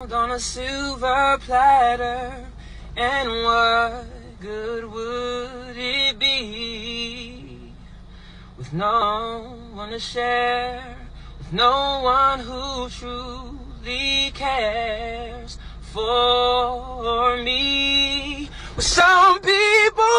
on a silver platter, and what good would it be with no one to share, with no one who truly cares for me? With some people